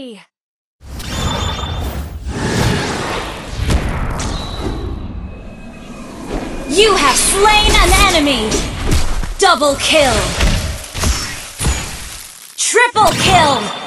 You have slain an enemy! Double kill! Triple kill!